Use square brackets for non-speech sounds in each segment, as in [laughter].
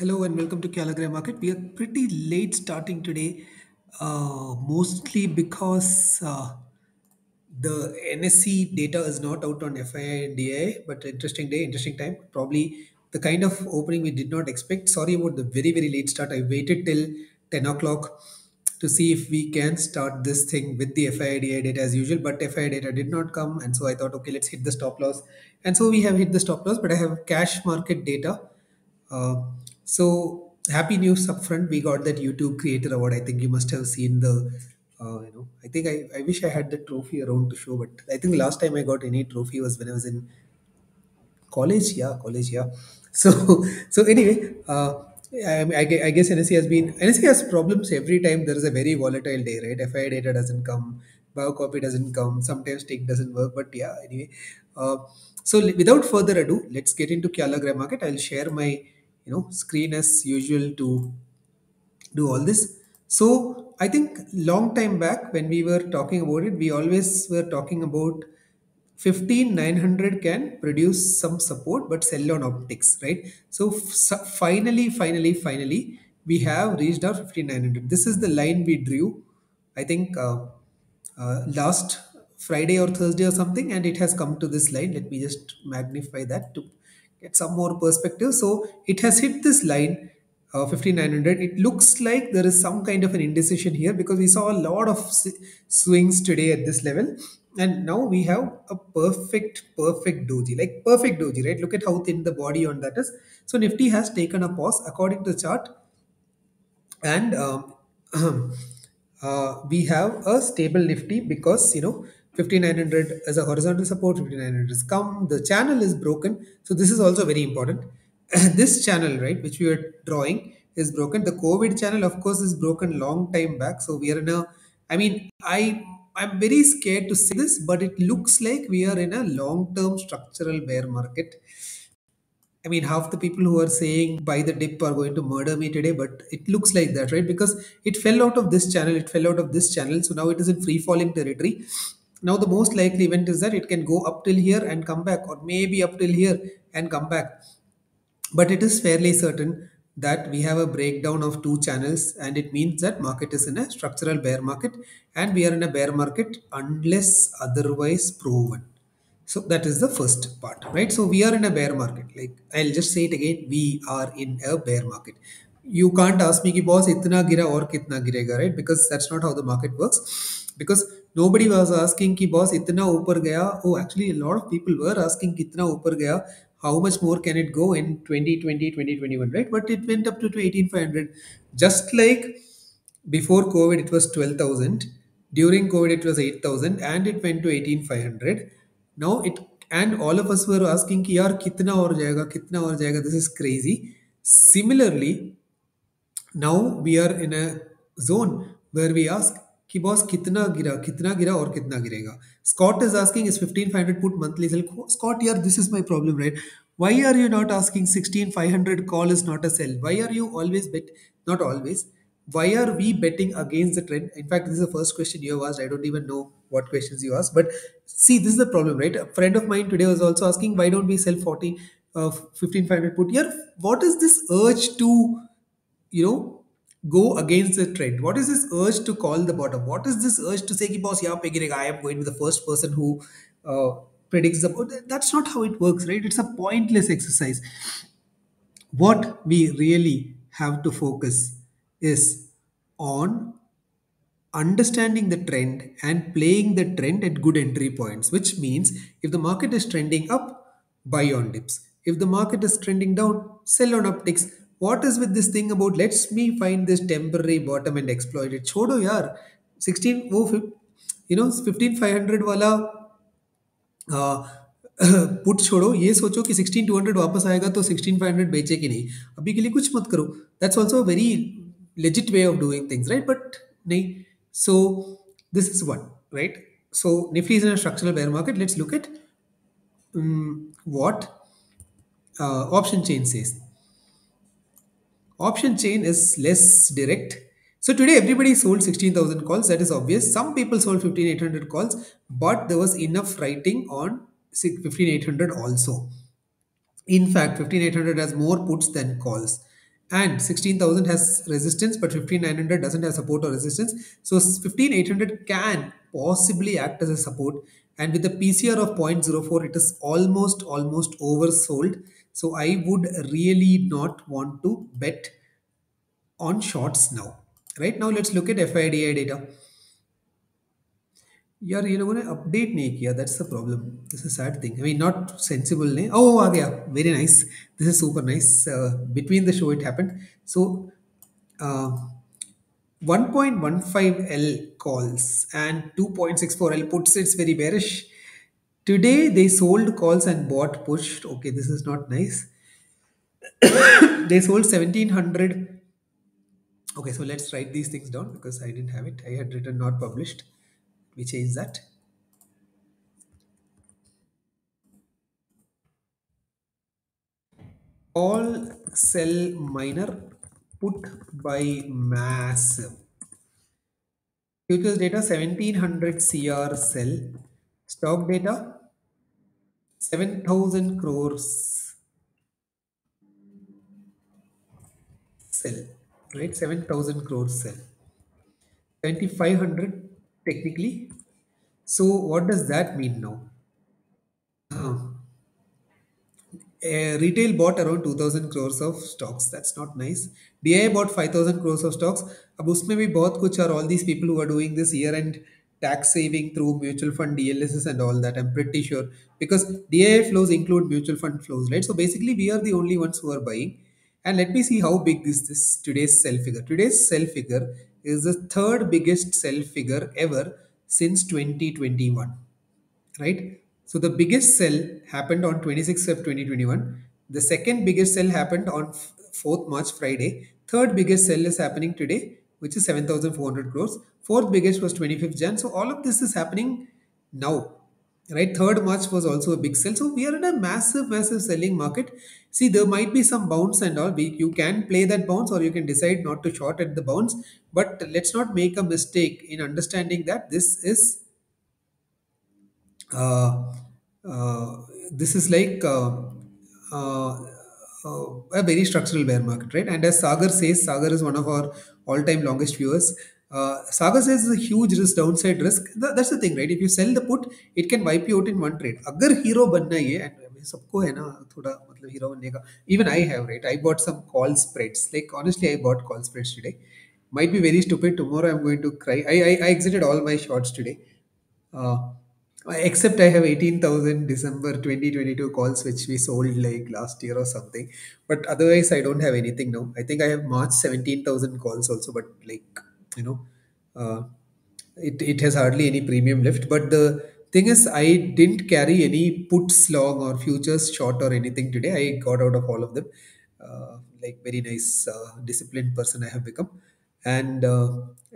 Hello and welcome to Calagram Market. We are pretty late starting today, uh, mostly because uh, the NSE data is not out on FII and DI, but interesting day, interesting time. Probably the kind of opening we did not expect. Sorry about the very, very late start. I waited till 10 o'clock to see if we can start this thing with the FII DI data as usual, but FII data did not come. And so I thought, okay, let's hit the stop loss. And so we have hit the stop loss, but I have cash market data uh, so happy news upfront. We got that YouTube Creator Award. I think you must have seen the, uh, you know, I think I, I wish I had the trophy around to show, but I think last time I got any trophy was when I was in college. Yeah, college. Yeah. [laughs] So so anyway, uh, I, I, guess NSE has been NSE has problems every time there is a very volatile day, right? FI data doesn't come, bhavcopy doesn't come, sometimes tick doesn't work. But yeah, anyway. Uh, so without further ado, let's get into Calogram market. I'll share my you know screen as usual to do all this. So I think long time back when we were talking about it, we always were talking about 15900 can produce some support but sell on upticks, right? So f- finally, finally, finally, we have reached our 15900. This is the line we drew. I think uh, uh, last Friday or Thursday or something, and it has come to this line. Let me just magnify that to get some more perspective. So it has hit this line, uh, 5900. It looks like there is some kind of an indecision here because we saw a lot of swings today at this level. And now we have a perfect, perfect doji, like perfect doji, right? Look at how thin the body on that is. So Nifty has taken a pause according to the chart and um, [clears throat] uh, we have a stable nifty because you know 5900 as a horizontal support 5900 is come. The channel is broken. So this is also very important. [coughs] This channel right which we are drawing is broken. The covid channel of course is broken long time back. So we are in a i mean i i'm very scared to say this but it looks like we are in a long term structural bear market. I mean, half the people who are saying buy the dip are going to murder me today, but it looks like that, right? Because it fell out of this channel, it fell out of this channel, so now it is in free falling territory. Now, the most likely event is that it can go up till here and come back, or maybe up till here and come back. But it is fairly certain that we have a breakdown of two channels, and it means that market is in a structural bear market, and we are in a bear market unless otherwise proven. So that is the first part, right? So we are in a bear market. Like I'll just say it again, we are in a bear market. You can't ask me, ki, boss, itna gira or kitna girega, right? Because that's not how the market works. Because nobody was asking, ki, boss, itna upar gaya. Oh, actually, a lot of people were asking, kitna upar gaya. How much more can it go in 2020, 2021, right? But it went up to 18,500. Just like before COVID, it was 12,000. During COVID, it was 8,000 and it went to 18,500. Now it, and all of us were asking, ki, yaar, kitna aur jayega, kitna aur jayega. This is crazy. Similarly, now we are in a zone where we ask कि boss कितना गिरा कितना गिरा और कितना गिरेगा Scott is asking is 15500 put monthly sell Scott here this is my problem right why are you not asking 16500 call is not a sell why are you always bet not always why are we betting against the trend in fact this is the first question you have asked i don't even know what questions you asked but see this is the problem right a friend of mine today was also asking why don't we sell 40 uh, 15500 put here what is this urge to you know go against the trend what is this urge to call the bottom what is this urge to say ki boss yahan pe i am going to be the first person who uh, predicts the bottom. that's not how it works right it's a pointless exercise what we really have to focus is on understanding the trend and playing the trend at good entry points, which means if the market is trending up, buy on dips. If the market is trending down, sell on upticks. what is with this thing about let's me find this temporary bottom and exploit it. Chodo yaar 16 oh, you know 15500 wala uh, put छोड़ो ये सोचो कि 16200 वापस आएगा तो 16500 बेचे कि नहीं अभी के लिए कुछ मत करो that's also very legit way of doing things right but नहीं so this is one right so Nifty is in structural bear market let's look it what option change is Option chain is less direct. So today everybody sold 16,000 calls. That is obvious. Some people sold 15,800 calls, but there was enough writing on 15,800 also. In fact, 15,800 has more puts than calls. and 16000 has resistance but 15900 doesn't have support or resistance so 15800 can possibly act as a support and with the pcr of zero point zero 0.04 it is almost almost oversold so i would really not want to bet on shorts now right now let's look at fida data यार ये लोगों ने update नहीं किया that's the problem this is sad thing I mean not sensible ने ओ आ गया very nice this is super nice between the show it happened so 1.15L calls and 2.64L puts it's very bearish. Today they sold calls and bought pushed. Okay, this is not nice. [coughs] they sold 1700. Okay, so let's write these things down because I didn't have it. I had written not published. We change that. All sell minor put by massive. Futures data 1700 CR sell stock data 7000 crores sell right? 7000 crores sell. Twenty five hundred technically. So what does that mean now? Uh, retail bought around 2000 crores of stocks. That's not nice. Di bought 5000 crores of stocks. ab usme bhi bahut kuch are all these people who are doing this year and tax saving through mutual fund ELSSs and all that I'm pretty sure because DI flows include mutual fund flows right so basically we are the only ones who are buying and let me see how big is this today's sell figure today's sell figure is the third biggest sell figure ever since 2021 right? So the biggest sell happened on 26th of 2021. The second biggest sell happened on 4th March Friday. Third biggest sell is happening today, which is 7,400 crores. Fourth biggest was 25th Jan. So all of this is happening now, right? Third March was also a big sell. So we are in a massive, massive selling market. See, there might be some bounce and all. We, you can play that bounce or you can decide not to short at the bounce. But let's not make a mistake in understanding that this is uh, uh, this is like uh, uh, uh, a very structural bear market, right? And as Sagar says, Sagar is one of our all-time longest viewers. Uh, Sagar says it's a huge risk, downside risk. Th- that's the thing, right? If you sell the put, it can wipe you out in one trade. Agar hero banna ही and सबको है na? Thoda, मतलब hero बनने Even I have, right? I bought some call spreads. Like honestly, I bought call spreads today. Might be very stupid. Tomorrow I'm going to cry. I I, I exited all my shorts today. Uh, except I have 18,000 December 2022 calls which we sold like last year or something. But otherwise, I don't have anything now. I think I have March 17,000 calls also, but like, you know, uh, it, it has hardly any premium left. But the thing is, I didn't carry any puts long or futures short or anything today. I got out of all of them. Uh, like, very nice, uh, disciplined person I have become. And uh,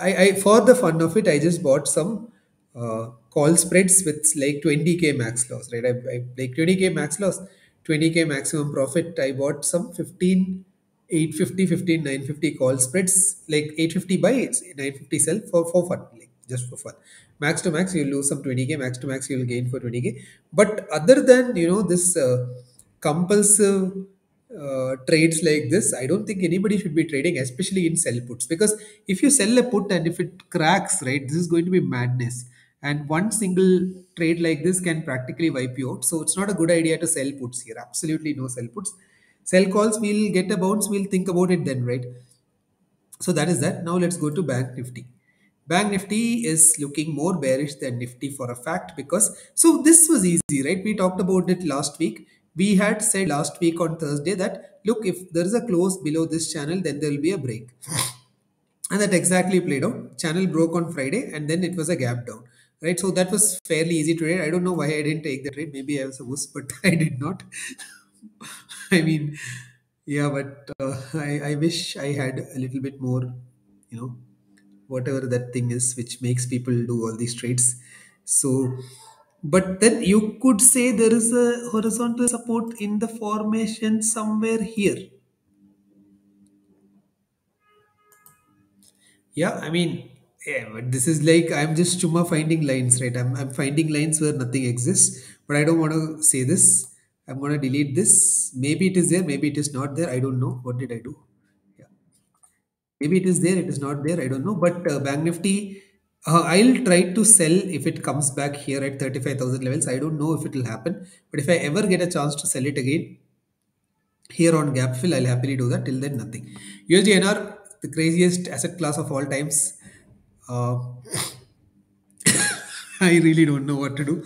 I, I, for the fun of it, I just bought some uh, call spreads with like 20k max loss, right? I, I like 20k max loss, 20k maximum profit. I bought some 15, 850, 15, 950 call spreads, like 850 buy, 950 sell for, for fun, like just for fun. Max to max, you'll lose some 20k, max to max, you'll gain for 20k. But other than, you know, this uh, compulsive uh, trades like this, I don't think anybody should be trading, especially in sell puts. Because if you sell a put and if it cracks, right, this is going to be madness. And one single trade like this can practically wipe you out. So it's not a good idea to sell puts here. Absolutely no sell puts. Sell calls, we'll get a bounce, we'll think about it then, right? So that is that. Now let's go to Bank Nifty. Bank Nifty is looking more bearish than Nifty for a fact because so this was easy, right? We talked about it last week. We had said last week on Thursday that look, if there is a close below this channel, then there will be a break. [laughs] And that exactly played out. Channel broke on Friday and then it was a gap down. Right. So that was fairly easy to trade. I don't know why I didn't take the trade. Maybe I was a wuss, but [laughs] I did not. [laughs] I mean, yeah, but uh, I, I wish I had a little bit more, you know, whatever that thing is which makes people do all these trades. So, but then you could say there is a horizontal support in the formation somewhere here. Yeah, I mean, yeah, but this is like I'm just chuma finding lines, right? I'm, I'm finding lines where nothing exists, but I don't want to say this. I'm going to delete this. Maybe it is there, maybe it is not there. I don't know. What did I do? Yeah, maybe it is there, it is not there, I don't know. But uh, Bank Nifty, uh, I'll try to sell if it comes back here at 35,000 levels. I don't know if it will happen, but if I ever get a chance to sell it again here on gap fill, I'll happily do that. Till then, nothing. USDINR, the craziest asset class of all times. Uh, [coughs] I really don't know what to do.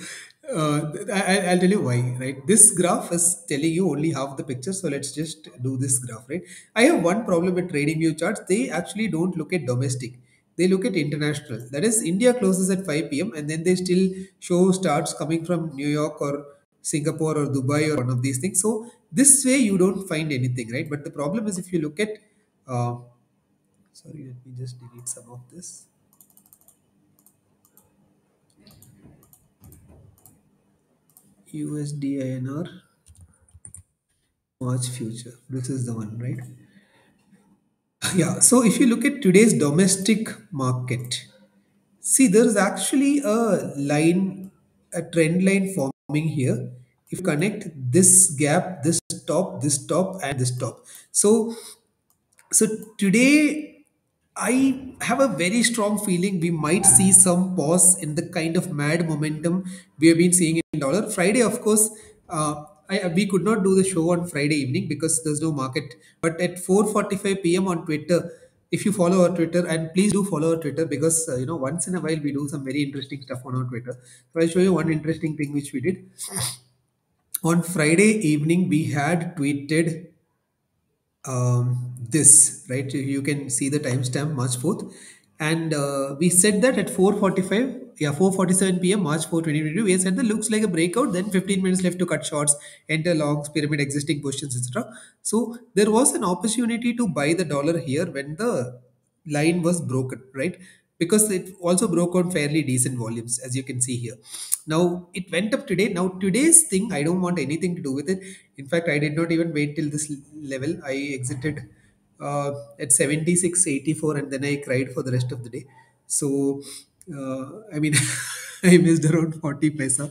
Uh, I, I'll tell you why, right? This graph is telling you only half the picture, so let's just do this graph, right? I have one problem with trading view charts. They actually don't look at domestic, they look at international. That is, India closes at 5 p.m. and then they still show starts coming from New York or Singapore or Dubai or one of these things. So, this way you don't find anything, right? But the problem is if you look at, uh, sorry, let me just delete some of this. USDINR March future. This is the one, right? [laughs] Yeah. So if you look at today's domestic market, see there is actually a line, a trend line forming here. If you connect this gap, this top, this top, and this top. So so today, I have a very strong feeling we might see some pause in the kind of mad momentum we have been seeing in dollar. Friday, of course, uh, I, we could not do the show on Friday evening because there's no market. But at 4:45 p.m. on Twitter, if you follow our Twitter, and please do follow our Twitter because uh, you know once in a while we do some very interesting stuff on our Twitter. So I'll show you one interesting thing which we did on Friday evening. We had tweeted um, this right? You can see the timestamp march 4th and uh, we said that at 4.45 yeah 4.47 p.m march 4 2022 we said that looks like a breakout then 15 minutes left to cut shorts enter longs pyramid existing positions etc so there was an opportunity to buy the dollar here when the line was broken right because it also broke on fairly decent volumes as you can see here. Now it went up today. Now today's thing i don't want anything to do with it. In fact i did not even wait till this level. I exited uh, at 76.84 and then i cried for the rest of the day. So uh, i mean [laughs] i missed around 40 paisa.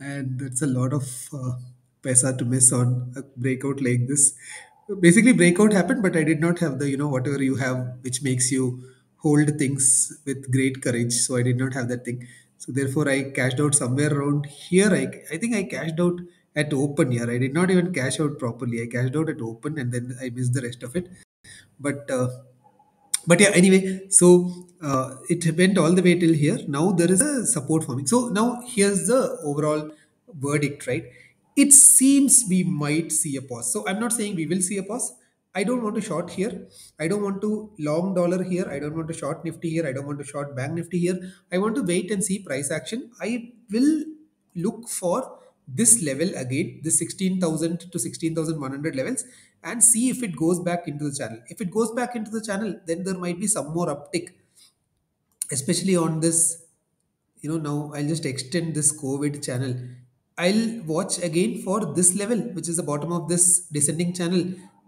And that's a lot of uh, paisa to miss on a breakout like this. Basically breakout happened but i did not have the you know whatever you have which makes you hold things with great courage so i did not have that thing. So therefore i cashed out somewhere around here. I, I think i cashed out at open here. I did not even cash out properly. I cashed out at open and then i missed the rest of it. But uh, but yeah anyway so uh, it went all the way till here. Now there is a support forming. So now here's the overall verdict right? It seems we might see a pause. So i'm not saying we will see a pause i don't want to short here. I don't want to long dollar here. I don't want to short nifty here. I don't want to short bank nifty here. I want to wait and see price action. I will look for this level again this 16000 to 16100 levels and see if it goes back into the channel. If it goes back into the channel then there might be some more uptick especially on this you know now i'll just extend this covid channel. I'll watch again for this level which is the bottom of this descending channel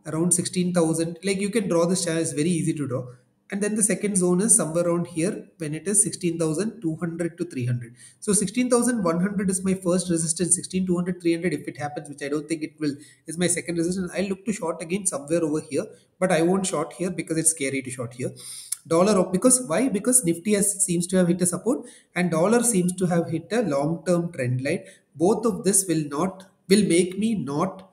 around 16000 like you can draw this channel it's very easy to draw. And then the second zone is somewhere around here when it is 16200 to 300 so 16100 is my first resistance. 16200 300 if it happens which i don't think it will is my second resistance. I'll look to short again somewhere over here but i won't short here because it's scary to short here. Dollar up because why? Because nifty has seems to have hit a support and dollar seems to have hit a long term trend line. Both of this will not will make me not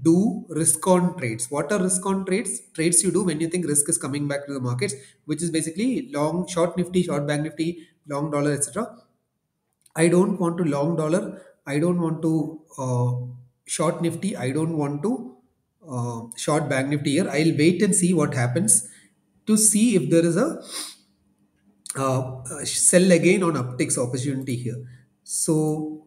do risk on trades what are risk on trades trades you do when you think risk is coming back to the markets which is basically long short nifty short bank nifty long dollar etc I don't want to long dollar. I don't want to uh, short Nifty. I don't want to uh, short Bank Nifty here. I'll wait and see what happens to see if there is a uh, uh, sell again on upticks opportunity here. So,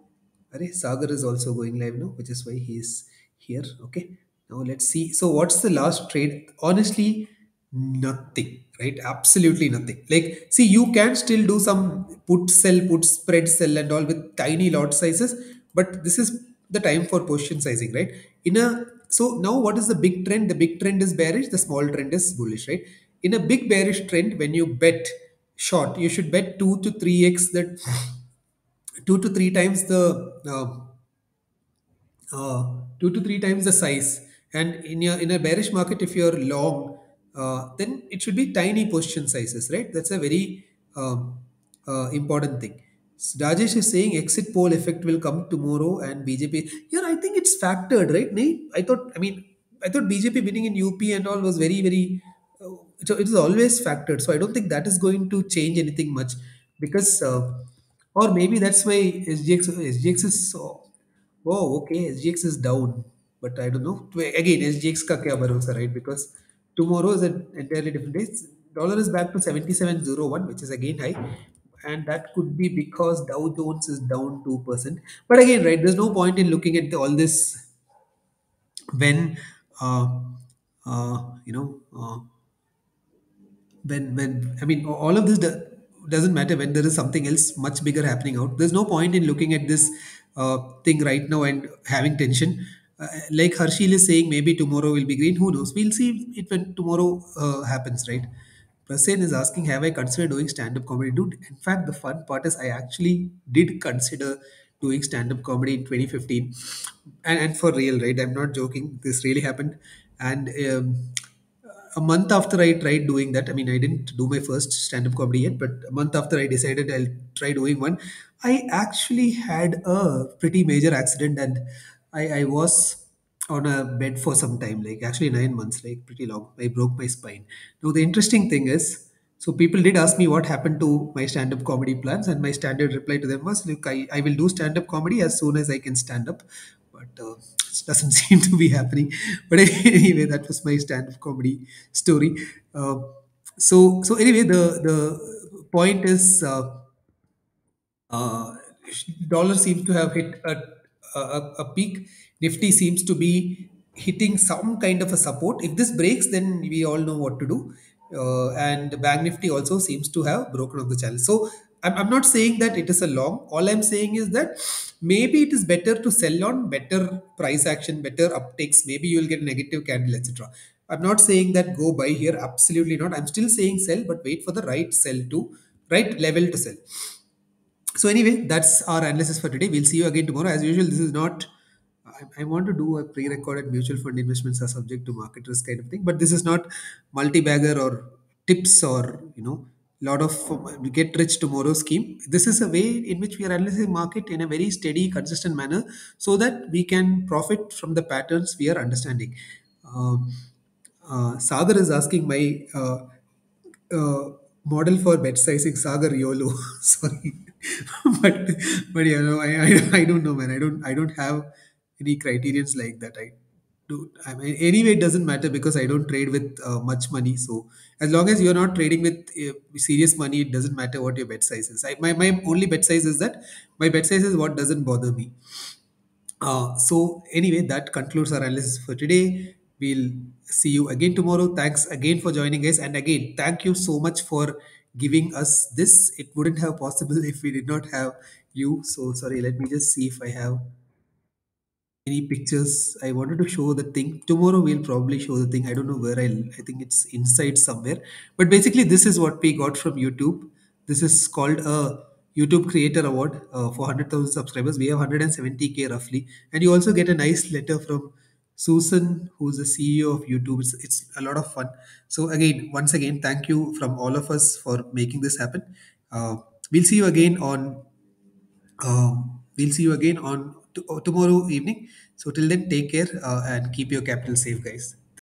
Sagar is also going live now, which is why he's here. Okay. Now let's see. So, what's the last trade? Honestly, nothing, right? Absolutely nothing. Like, see, you can still do some put sell, put spread sell, and all with tiny lot sizes, but this is the time for position sizing, right? In a so now what is the big trend? The big trend is bearish, the small trend is bullish, right? In a big bearish trend, when you bet short, you should bet two to three x that two to three times the uh, uh, two to three times the size. And in your in a bearish market, if you're long, uh, then it should be tiny position sizes, right? That's a very um, uh, important thing. So Rajesh is saying exit poll effect will come tomorrow and BJP. Yeah, I think it's factored, right? Nate? I thought, I mean, I thought BJP winning in UP and all was very, very, uh, so it is always factored. So I don't think that is going to change anything much because, uh, or maybe that's why SGX, SGX is oh, okay, SGX is down, but I don't know. Again, SGX ka kya bharosa, right? Because tomorrow is an entirely different day. Dollar is back to 77.01, which is again high. And that could be because Dow Jones is down 2%. But again, right, there's no point in looking at all this when, uh, uh, you know, uh, when when i mean all of this do, doesn't matter when there is something else much bigger happening out there's no point in looking at this uh, thing right now and having tension uh, like harshil is saying maybe tomorrow will be green who knows we'll see it when tomorrow uh, happens right Prasen is asking, have I considered doing stand-up comedy? Dude, in fact, the fun part is I actually did consider doing stand-up comedy in 2015. And, and for real, right? I'm not joking. This really happened. And um, a month after I tried doing that, I mean, I didn't do my first stand-up comedy yet, but a month after I decided I'll try doing one, I actually had a pretty major accident and I, I was on a bed for some time, like actually nine months, like pretty long. I broke my spine. Now, the interesting thing is, so people did ask me what happened to my stand-up comedy plans, and my standard reply to them was, "Look, I, I will do stand-up comedy as soon as I can stand up." Uh, it doesn't [laughs] seem to be happening. But [laughs] anyway, that was my stand-up comedy story. Uh, so so anyway, the the point is. Uh, uh, dollar seems to have hit a, a, a peak. Nifty seems to be hitting some kind of a support. If this breaks, then we all know what to do. Uh, and Bank Nifty also seems to have broken off the channel. So I'm, I'm not saying that it is a long. All I'm saying is that maybe it is better to sell on better price action, better upticks. Maybe you will get a negative candle, etc. I'm not saying that go buy here. Absolutely not. I'm still saying sell, but wait for the right sell to right level to sell. So anyway, that's our analysis for today. We'll see you again tomorrow. As usual, this is not. I, I want to do a pre-recorded mutual fund investments are subject to market risk kind of thing, but this is not multi-bagger or tips or you know lot of uh, get rich tomorrow scheme. This is a way in which we are analyzing market in a very steady, consistent manner, so that we can profit from the patterns we are understanding. Um, uh, Sagar is asking my uh, uh, model for bet sizing Sagar YOLO. [laughs] Sorry, [laughs] but but yeah, no, I, I I don't know, man. I don't I don't have any criterions like that. I do. I mean, anyway, it doesn't matter because I don't trade with uh, much money. So as long as you're not trading with uh, serious money, it doesn't matter what your bet size is. I, my my only bet size is that my bet size is what doesn't bother me. Uh, so anyway, that concludes our analysis for today. We'll see you again tomorrow. Thanks again for joining us, and again, thank you so much for giving us this. It wouldn't have possible [laughs] if we did not have you. So sorry. Let me just see if I have any pictures. I wanted to show the thing. Tomorrow we'll probably show the thing. I don't know where I'll I think it's inside somewhere. But basically this is what we got from YouTube. This is called a YouTube Creator Award uh, for 100,000 subscribers. We have 170k roughly. And you also get a nice letter from Susan, who's the CEO of YouTube. It's, it's a lot of fun. So again, once again, thank you from all of us for making this happen. Uh, we'll see you again on um, we'll see you again on t- tomorrow evening. So till then, take care uh, and keep your capital safe, guys.